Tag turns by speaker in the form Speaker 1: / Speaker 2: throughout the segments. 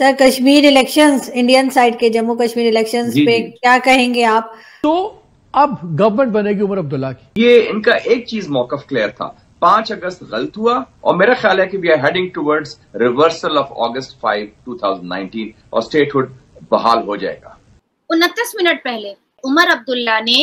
Speaker 1: Sir Kashmir elections Indian side के Jammu Kashmir elections पे क्या कहेंगे आप?
Speaker 2: तो अब गवर्नमेंट बनेगी उमर अब्दुल्ला की।
Speaker 3: ये इनका एक चीज़ मौकफ क्लियर था। पाँच अगस्त गलत हुआ और मेरा ख्याल है कि we are heading towards reversal of August five two thousand nineteen और स्टेटहुड बहाल हो जाएगा।
Speaker 4: उनतीस मिनट पहले उमर अब्दुल्ला ने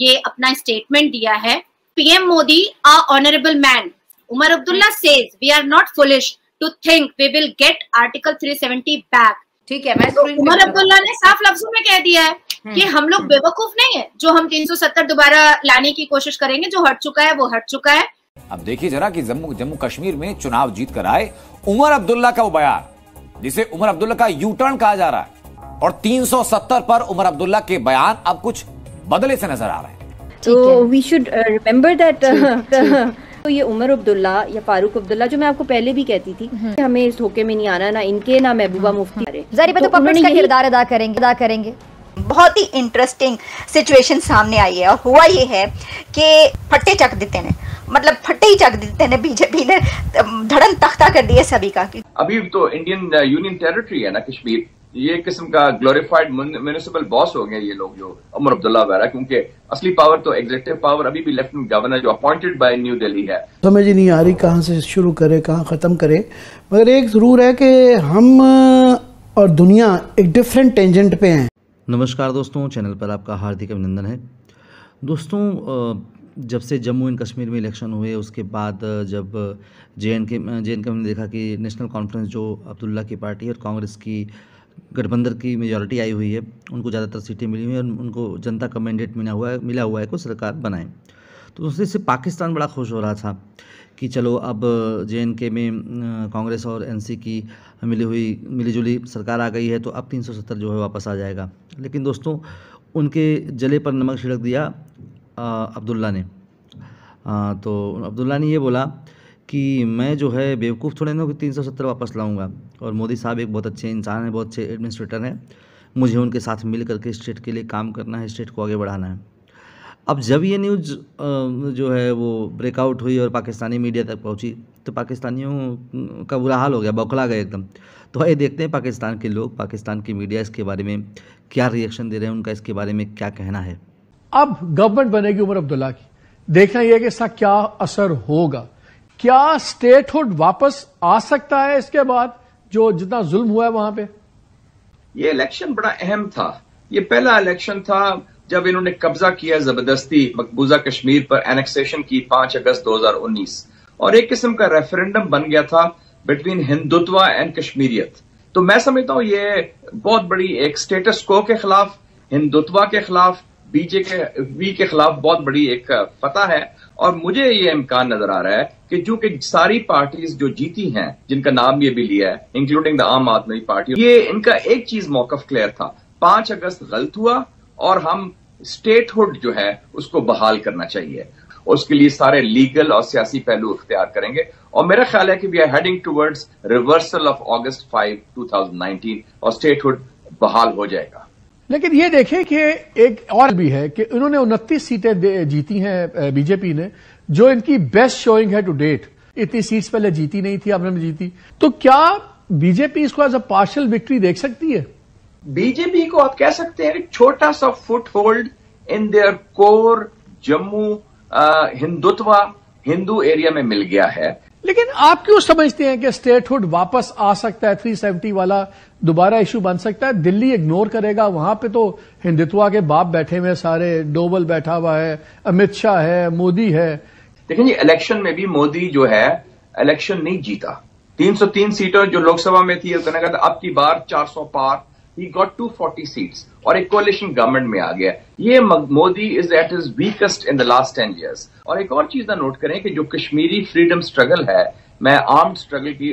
Speaker 4: ये अपना स्टेटमेंट दिया है। PM Modi a honourable man Omar Abdullah says we are not foolish to think we will get article 370 back
Speaker 1: ठीक है मैं
Speaker 4: तो उमर अब्दुल्ला ने साफ़ लफ्जों में कह दिया है हम्म। कि हम लोग बेवकूफ़ नहीं है। जो हम 370 दोबारा लाने की कोशिश करेंगे जो हट चुका है वो हट चुका है।
Speaker 5: अब देखिए जरा कि जम्मू जम्मू कश्मीर में चुनाव जीत कर आए उमर अब्दुल्ला का वो बयान जिसे उमर अब्दुल्ला का यू टर्न कहा जा रहा है। और 370 पर उमर अब्दुल्ला के बयान अब कुछ बदले से नज़र आ रहे हैं।
Speaker 6: तो वी शुड रिमेम्बर दैट तो ये उमर अब्दुल्ला या फारूक अब्दुल्ला जो मैं आपको पहले भी कहती थी हम्म। हमें इस धोखे में नहीं आना ना इनके ना महबूबा हम्म। मुफ्ती।
Speaker 7: ज़रिए तो, तो का किरदार अदा करेंगे अदा करेंगे।
Speaker 8: बहुत ही इंटरेस्टिंग सिचुएशन सामने आई है और हुआ ये है कि फट्टे चक देते हैं। मतलब फट्टे ही चक देते हैं बीजेपी ने धड़न तख्ता कर दिया सभी का।
Speaker 3: अभी तो इंडियन यूनियन टेरिटरी है ना कश्मीर। ये किस्म का ग्लोरीफाइड म्यूनिसिपल बॉस हो गए ये लोग जो अमर अब्दुल्ला वगैरह क्योंकि असली पावर तो एग्जेक्टिव पावर अभी भी लेफ्टिनेंट गवर्नर जो अपॉइंटेड बाय न्यू दिल्ली है।
Speaker 9: समझ नहीं आ रही कहाँ से शुरू करे कहाँ ख़त्म करे। मगर एक ज़रूर है कि हम और दुनिया एक डिफरेंट टेंजेंट पे हैं।
Speaker 10: नमस्कार दोस्तों चैनल पर आपका हार्दिक अभिनंदन है। दोस्तों जब से जम्मू एंड कश्मीर में इलेक्शन हुए उसके बाद जब जे एन के जे एन के हमने देखा कि नेशनल कॉन्फ्रेंस जो अब्दुल्ला की पार्टी और कांग्रेस की गठबंधन की मेजॉरिटी आई हुई है। उनको ज़्यादातर सीटें मिली हुई हैं उनको जनता का मैंडेट मिला हुआ है मिला हुआ है को सरकार बनाए। तो उससे से पाकिस्तान बड़ा खुश हो रहा था कि चलो अब जे में कांग्रेस और एन सी की मिली हुई मिली जुली सरकार आ गई है तो अब 370 जो है वापस आ जाएगा। लेकिन दोस्तों उनके जले पर नमक छिड़क दिया अब्दुल्ला ने। आ, तो अब्दुल्ला ने ये बोला कि मैं जो है बेवकूफ़ थोड़े ना कि तीन सौ सत्तर वापस लाऊँगा। और मोदी साहब एक बहुत अच्छे इंसान हैं, बहुत अच्छे एडमिनिस्ट्रेटर हैं। मुझे उनके साथ मिल करके स्टेट के लिए काम करना है स्टेट को आगे बढ़ाना है। अब जब ये न्यूज़ जो है वो ब्रेकआउट हुई और पाकिस्तानी मीडिया तक पहुँची तो पाकिस्तानियों का बुरा हाल हो गया, बौखला गए एकदम। तो आइए देखते हैं पाकिस्तान के लोग, पाकिस्तान की मीडिया इसके बारे में क्या रिएक्शन दे रहे हैं, उनका इसके बारे में क्या कहना है?
Speaker 2: अब गवर्नमेंट बनेगी उमर अब्दुल्ला की। देखना यह कि इसका क्या असर होगा। क्या स्टेटहुड वापस आ सकता है इसके बाद जो जितना जुल्म हुआ है वहाँ पे?
Speaker 3: ये इलेक्शन बड़ा अहम था। ये पहला इलेक्शन था जब इन्होंने कब्जा किया ज़बरदस्ती मकबूजा कश्मीर पर एनेक्सेशन की 5 अगस्त 2019 और एक किस्म का रेफरेंडम बन गया था बिटवीन हिंदुत्व एंड कश्मीरियत। तो मैं समझता हूँ ये बहुत बड़ी एक स्टेटस को के खिलाफ, हिंदुत्व के खिलाफ बीजेपी के खिलाफ बहुत बड़ी एक फतह है। और मुझे ये इम्कान नज़र आ रहा है कि जो कि सारी पार्टीज़ जो जीती हैं, जिनका नाम ये भी लिया है इंक्लूडिंग द आम आदमी पार्टी, ये इनका एक चीज़ मौकफ क्लियर था। पाँच अगस्त गलत हुआ और हम स्टेटहुड जो है, उसको बहाल करना चाहिए। उसके लिए सारे लीगल और सियासी पहलू इख्तियार करेंगे। और मेरा ख्याल है कि we are heading towards reversal of August five two thousand nineteen और स्टेटहुड बहाल हो जाएगा।
Speaker 2: लेकिन ये देखें कि एक और भी है कि इन्होंने उनतीस सीटें जीती हैं बीजेपी ने, जो इनकी बेस्ट शोइंग है टू डेट इतनी सीट्स पहले जीती नहीं थी, अब ने जीती। तो क्या बीजेपी इसको एज अ पार्शल विक्ट्री देख सकती है?
Speaker 3: बीजेपी को आप कह सकते हैं छोटा सा foothold in there core Jammu Hindutva, Hindu area में मिल गया है।
Speaker 2: लेकिन आप क्यों समझते हैं कि स्टेटहुड वापस आ सकता है? 370 वाला दोबारा इशू बन सकता है? दिल्ली इग्नोर करेगा, वहाँ पे तो हिंदुत्वा के बाप बैठे हुए सारे, डोबल बैठा हुआ है, अमित शाह है, मोदी है।
Speaker 3: देखिए इलेक्शन में भी मोदी जो है इलेक्शन नहीं जीता। 303 सीटों जो लोकसभा में थी कहना कहता अब की बार 400 पार। ही गॉट 240 सीट्स और एक कोलिशन गवर्नमेंट में आ गया. ये Modi is at his weakest in the last ten years और एक और चीज़ ना नोट करें कि जो कश्मीरी फ्रीडम स्ट्रगल है, मैं आर्म स्ट्रगल की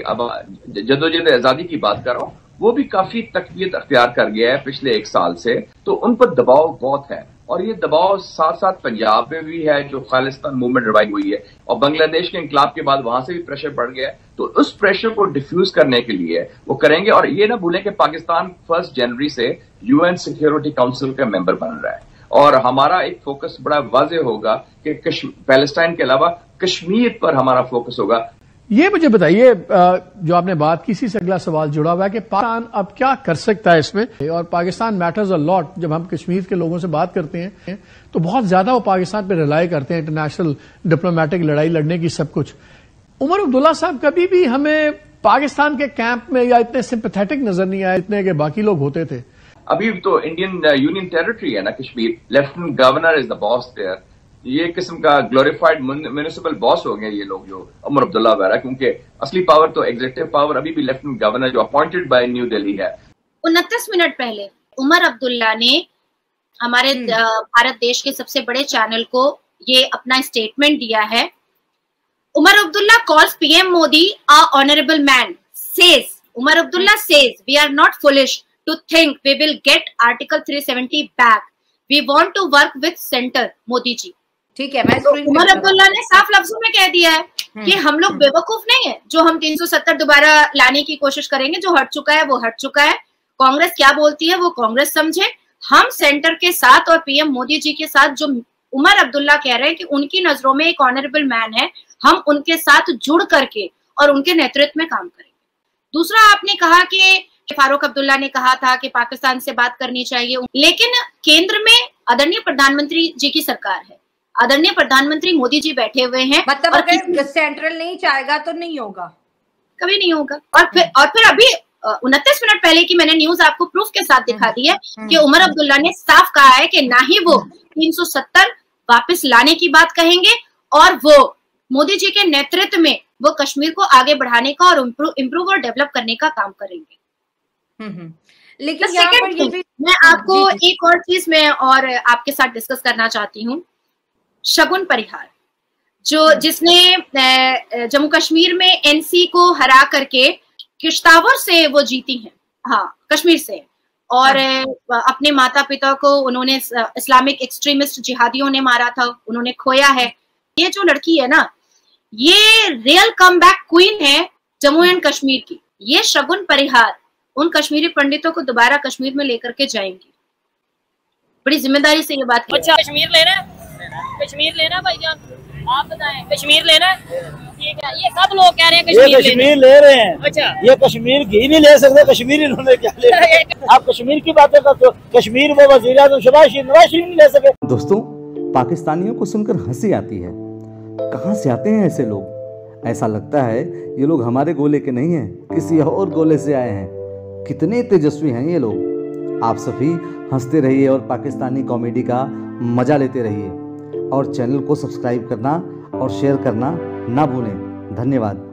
Speaker 3: जदोजहद आज़ादी की बात कर रहा हूँ, वो भी काफ़ी तकबीयत अख्तियार कर गया है पिछले एक साल से. तो उन पर दबाव बहुत है. और ये दबाव साथ साथ पंजाब में भी है, जो खालिस्तान मूवमेंट रिवाइव हुई है। और बांग्लादेश के इंकलाब के बाद वहाँ से भी प्रेशर बढ़ गया है। तो उस प्रेशर को डिफ्यूज करने के लिए वो करेंगे। और ये ना भूलें कि पाकिस्तान फ़र्स्ट जनवरी से यूएन सिक्योरिटी काउंसिल का मेंबर बन रहा है। और हमारा एक फोकस बड़ा वाजे होगा कि पैलेस्टाइन के अलावा कश्मीर पर हमारा फोकस होगा।
Speaker 2: ये मुझे बताइए जो आपने बात की, इसी से अगला सवाल जुड़ा हुआ है कि पाकिस्तान अब क्या कर सकता है इसमें? और पाकिस्तान मैटर्स अ लॉट जब हम कश्मीर के लोगों से बात करते हैं तो बहुत ज़्यादा वो पाकिस्तान पर रिलाई करते हैं इंटरनेशनल डिप्लोमेटिक लड़ाई लड़ने की सब कुछ। उमर अब्दुल्ला साहब, कभी भी हमें पाकिस्तान के कैंप में या इतने सिंपथेटिक नज़र नहीं आए, इतने के बाकी लोग होते थे?
Speaker 3: अभी तो इंडियन यूनियन टेरिटरी है ना Kashmir. Lieutenant governor is the boss there ये किस्म का ग्लोरिफाइड म्यूनिसिपल बॉस हो गए ये लोग जो उमर अब्दुल्ला वगैरह क्योंकि असली पावर तो एग्जीक्यूटिव पावर अभी भी लेफ्टिनेंट गवर्नर जो अपॉइंटेड बाय न्यू दिल्ली है।
Speaker 4: उनतीस मिनट पहले उमर अब्दुल्ला ने हमारे हम्म। भारत देश के सबसे बड़े चैनल को ये अपना स्टेटमेंट दिया है। Omar Abdullah calls PM Modi a honourable man says Omar Abdullah says we are not foolish to think we will get article 370 back we want to work with centre Modi ji
Speaker 1: ठीक है मैं तो
Speaker 4: उमर अब्दुल्ला ने साफ़ लफ्जों में कह दिया है हम्म। कि हम लोग बेवकूफ़ नहीं है। जो हम 370 दोबारा लाने की कोशिश करेंगे जो हट चुका है वो हट चुका है। कांग्रेस क्या बोलती है वो कांग्रेस समझे। हम सेंटर के साथ और पीएम मोदी जी के साथ जो उमर अब्दुल्ला कह रहे हैं कि उनकी नज़रों में एक ऑनरेबल मैन है हम उनके साथ जुड़ करके और उनके नेतृत्व में काम करेंगे। दूसरा आपने कहा कि फारूक अब्दुल्ला ने कहा था कि पाकिस्तान से बात करनी चाहिए। लेकिन केंद्र में आदरणीय प्रधानमंत्री जी की सरकार है। आदरणीय प्रधानमंत्री मोदी जी बैठे हुए हैं
Speaker 1: मतलब अगर सेंट्रल नहीं चाहेगा तो नहीं होगा।
Speaker 4: कभी नहीं होगा। और फिर और फिर अभी उनतीस मिनट पहले की मैंने न्यूज़ आपको प्रूफ के साथ दिखा दी है हम्म, कि उमर अब्दुल्ला ने साफ़ कहा है कि ना ही वो 370 वापस लाने की बात कहेंगे और वो मोदी जी के नेतृत्व में वो कश्मीर को आगे बढ़ाने का और इम्प्रूव और डेवलप करने का काम करेंगे। हम्म, हम्म। लेकिन मैं आपको एक और चीज़ मैं और आपके साथ डिस्कस करना चाहती हूँ। शगुन परिहार जो। जिसने जम्मू कश्मीर में एनसी को हरा करके किश्तावर से वो जीती हैं। हाँ कश्मीर से। और हाँ। अपने माता पिता को उन्होंने इस्लामिक एक्सट्रीमिस्ट जिहादियों ने मारा था उन्होंने खोया है। ये जो लड़की है ना ये रियल कम बैक क्वीन है जम्मू एंड कश्मीर की। ये शगुन परिहार उन कश्मीरी पंडितों को दोबारा कश्मीर में लेकर के जाएँगी। बड़ी ज़िम्मेदारी से ये बात
Speaker 11: अच्छा कश्मीर लेना कश्मीर लेना भाई जान? आप बताएँ कश्मीर लेना ठीक है ये सब लोग कह रहे हैं कश्मीर,
Speaker 12: ये कश्मीर ले रहे हैं। अच्छा। ये कश्मीर की नहीं ले सकते कश्मीर इन्होंने क्या ले आप कश्मीर की बातें करते हो कश्मीर वो वज़ीर शबाज शरीफ नवाज़ शरीफ नहीं ले सके।
Speaker 10: दोस्तों पाकिस्तानियों को सुनकर हँसी आती है। कहाँ से आते हैं ऐसे लोग? ऐसा लगता है ये लोग हमारे गोले के नहीं हैं किसी और गोले से आए हैं। कितने तेजस्वी हैं ये लोग। आप सभी हँसते रहिए और पाकिस्तानी कॉमेडी का मज़ा लेते रहिए। और चैनल को सब्सक्राइब करना और शेयर करना ना भूलें। धन्यवाद।